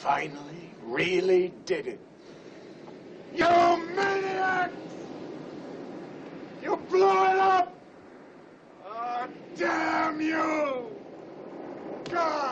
finally really did it. You maniacs! You blew it up! Oh, damn you! God!